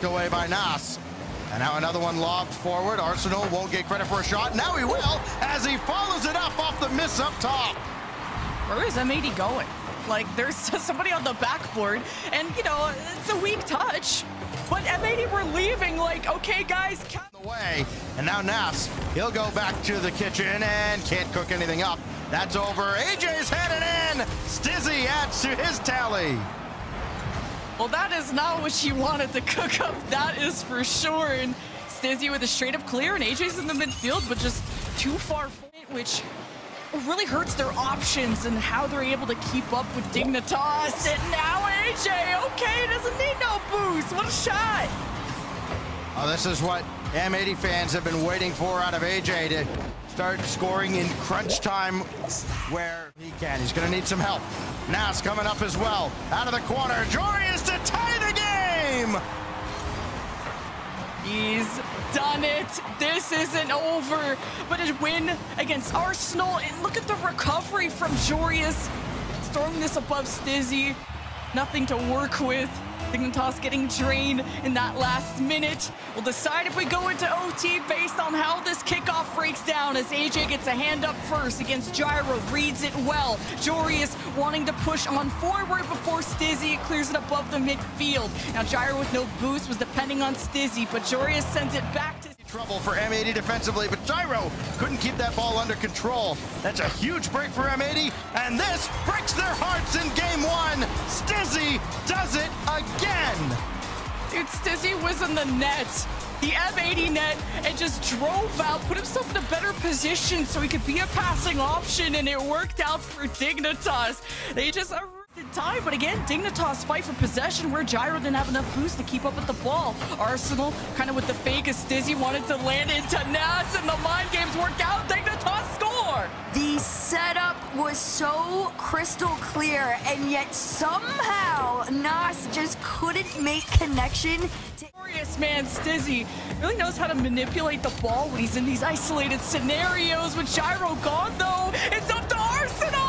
knocked away by Nas. And now another one lobbed forward. Arsenal won't get credit for a shot. Now he will as he follows it up off the miss up top. Where is M80 going? Like, there's somebody on the backboard, and, you know, it's a weak touch. But M80 were leaving, like, okay, guys. The way, and now Nas, he'll go back to the kitchen and can't cook anything up. That's over. AJ's headed in. Stizzy adds to his tally. Well, that is not what she wanted to cook up. That is for sure. And Stizzy with a straight up clear, and AJ's in the midfield, but just too far, which really hurts their options and how they're able to keep up with Dignitas. And now AJ, okay, doesn't need no boost. What a shot. Oh, this is what M80 fans have been waiting for out of AJ to start scoring in crunch time where he can. He's going to need some help. Nas coming up as well. Out of the corner, the He's done it. This isn't over, but a win against Arsenal. And look at the recovery from Jorius. Throwing this above Stizzy. Nothing to work with. Dignitas getting drained in that last minute. We'll decide if we go into OT based on how this kickoff breaks down as AJ gets a hand up first against Gyro, reads it well. Jorius wanting to push on forward before Stizzy clears it above the midfield. Now Gyro with no boost was depending on Stizzy, but Jorius sends it back trouble for M80 defensively, but Gyro couldn't keep that ball under control. That's a huge break for M80, and this breaks their hearts in game one. Stizzy does it again. Dude, Stizzy was in the net the M80 net and just drove out, put himself in a better position so he could be a passing option, and it worked out for Dignitas. They just time, but again, Dignitas fight for possession where Gyro didn't have enough boost to keep up with the ball. Arsenal, kind of with the fake as Stizzy wanted to land into Nas, and the mind games worked out. Dignitas score! The setup was so crystal clear, and yet somehow Nas just couldn't make connection. Glorious man, Stizzy really knows how to manipulate the ball when he's in these isolated scenarios. With Gyro gone, though, it's up to Arsenal!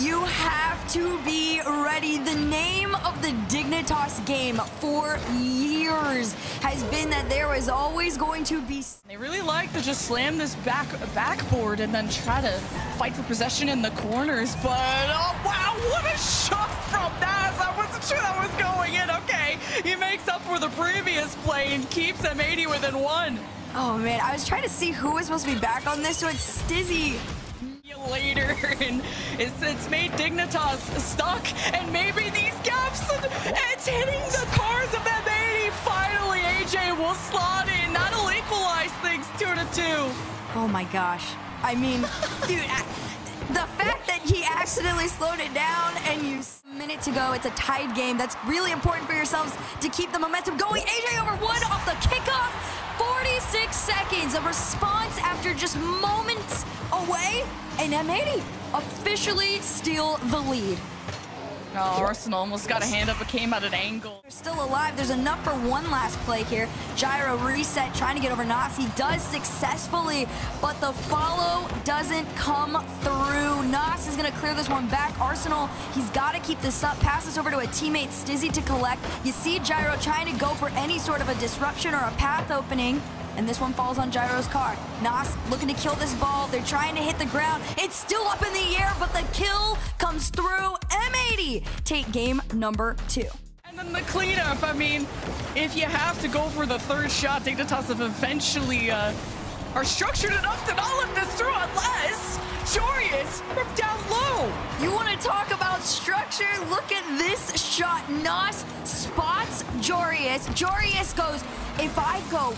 You have to be ready. The name of the Dignitas game for years has been that there is always going to be... They really like to just slam this back backboard and then try to fight for possession in the corners, but oh wow, what a shot from Nas! I wasn't sure that was going in. Okay, he makes up for the previous play and keeps M80 within one. Oh man, I was trying to see who was supposed to be back on this, so it's Stizzy later, and it's, it's made Dignitas stuck, and maybe these gaps, it's hitting the cars of that 80. Finally, AJ will slot in. That'll equalize things two to two. Oh my gosh. I mean, dude, the fact that he accidentally slowed it down and you minute to go, it's a tied game. That's really important for yourselves to keep the momentum going. AJ over one off the kickoff. 46 seconds of response after just moments away and M80 officially steal the lead. Oh, Arsenal almost got a hand up, but came at an angle. They're still alive. There's enough for one last play here. Gyro reset, trying to get over Nas. He does successfully, but the follow doesn't come through. Nas is going to clear this one back. Arsenal, he's got to keep this up. Passes over to a teammate, Stizzy, to collect. You see Gyro trying to go for any sort of a disruption or a path opening and this one falls on Gyro's car. Nas looking to kill this ball. They're trying to hit the ground. It's still up in the air, but the kill comes through. M80 take game number two. And then the cleanup. I mean, if you have to go for the third shot, Dignitas have eventually uh, are structured enough to not let this through unless Jorius from down low. You want to talk about structure? Look at this shot. Nas spots Jorius. Jorius goes, if I go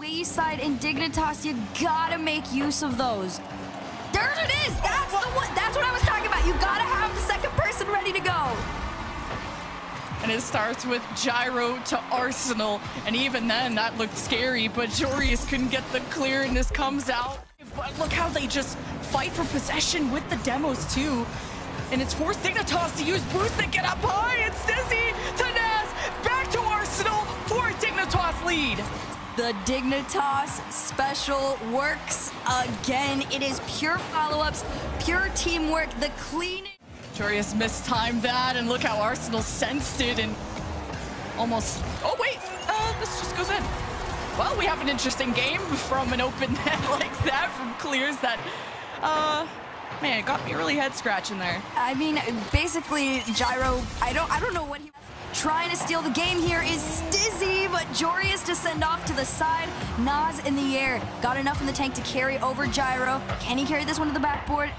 Wayside and Dignitas, you gotta make use of those. There it is! That's the one! That's what I was talking about! You gotta have the second person ready to go! And it starts with Gyro to Arsenal. And even then, that looked scary, but Jorius couldn't get the clear, and this comes out. But look how they just fight for possession with the demos, too. And it's forced Dignitas to use boost to get up high. It's Dizzy to Nas. Back to Arsenal for a Dignitas lead. The Dignitas special works again. It is pure follow-ups, pure teamwork, the clean... Jorius mistimed that, and look how Arsenal sensed it, and almost, oh wait, uh, this just goes in. Well, we have an interesting game from an open net like that from Clears that, uh, man, it got me really head scratching there. I mean, basically, Gyro, I don't, I don't know what he trying to steal the game here is Stizzy, but Jorius to send off to the side. Nas in the air, got enough in the tank to carry over Gyro. Can he carry this one to the backboard?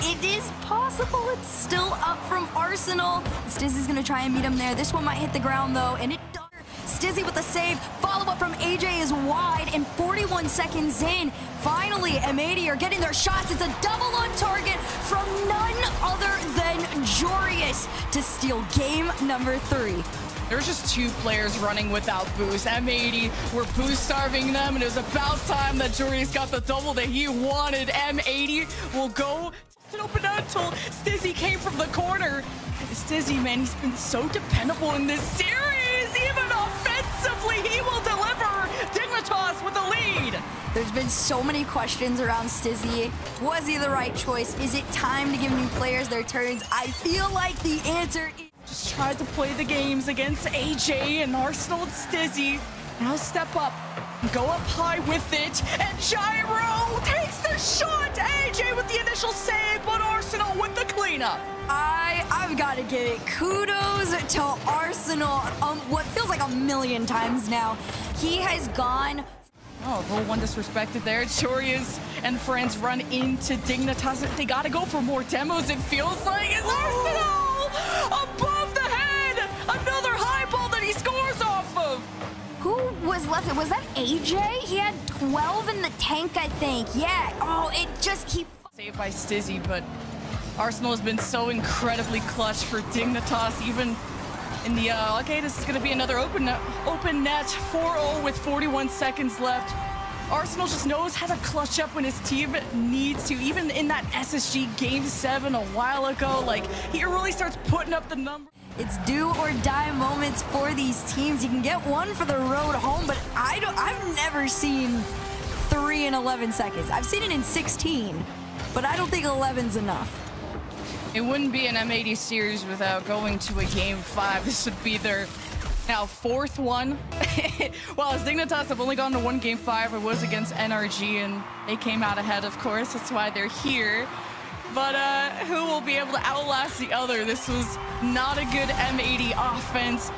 It is possible. It's still up from Arsenal. Stizzy's gonna try and meet him there. This one might hit the ground though, and it does. Stizzy with the save. Follow-up from AJ is wide, and 41 seconds in, finally, M80 are getting their shots. It's a double on target from none other than Jorius to steal game number three. There's just two players running without boost. M80 were boost starving them, and it was about time that Jorius got the double that he wanted. M80 will go to open until Stizzy came from the corner. Stizzy, man, he's been so dependable in this series. There's been so many questions around Stizzy. Was he the right choice? Is it time to give new players their turns? I feel like the answer is just tried to play the games against AJ and Arsenal and Stizzy. Now step up, go up high with it, and Gyro takes the shot. AJ with the initial save, but Arsenal with the cleanup. I, I've got to give it kudos to Arsenal um, what feels like a million times now. He has gone Oh, roll one disrespected there. Jorius and friends run into Dignitas. They gotta go for more demos, it feels like. It's Arsenal! Above the head! Another high ball that he scores off of! Who was left? Was that AJ? He had 12 in the tank, I think. Yeah. Oh, it just, he... Saved by Stizzy, but Arsenal has been so incredibly clutch for Dignitas, even in the, uh, okay, this is going to be another open net, open net 4-0 with 41 seconds left. Arsenal just knows how to clutch up when his team needs to. Even in that SSG Game 7 a while ago, like, he really starts putting up the number. It's do or die moments for these teams. You can get one for the road home, but I don't, I've never seen 3 in 11 seconds. I've seen it in 16, but I don't think 11's enough. It wouldn't be an M80 series without going to a game five. This would be their now fourth one. well, as Dignitas have only gone to one game five, it was against NRG, and they came out ahead, of course. That's why they're here. But uh, who will be able to outlast the other? This was not a good M80 offense.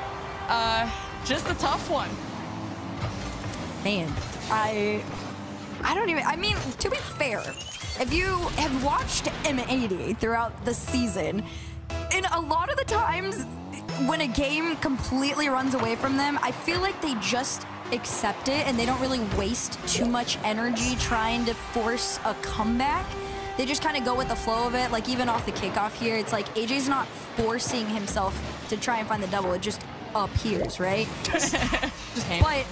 Uh, just a tough one. Man, I, I don't even, I mean, to be fair, if you have watched M80 throughout the season, and a lot of the times when a game completely runs away from them, I feel like they just accept it and they don't really waste too much energy trying to force a comeback. They just kind of go with the flow of it. Like even off the kickoff here, it's like AJ's not forcing himself to try and find the double. It just appears, right? but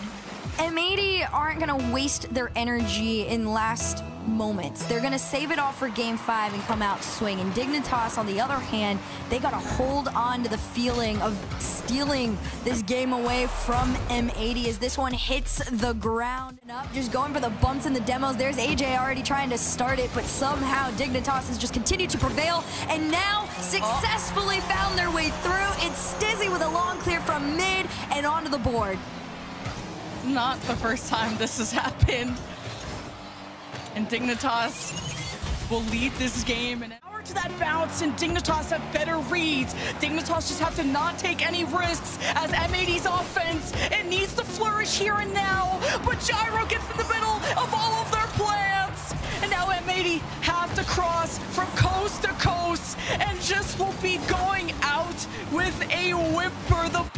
M80 aren't going to waste their energy in last moments. They're going to save it all for game five and come out swinging. Dignitas, on the other hand, they got to hold on to the feeling of stealing this game away from M80 as this one hits the ground and up, just going for the bumps in the demos. There's AJ already trying to start it, but somehow Dignitas has just continued to prevail and now successfully found their way through. It's Stizzy with a long clear from mid and onto the board not the first time this has happened. And Dignitas will lead this game. And power to that bounce, and Dignitas have better reads. Dignitas just have to not take any risks as M80's offense. It needs to flourish here and now. But Gyro gets in the middle of all of their plans. And now M80 have to cross from coast to coast and just will be going out with a whimper. The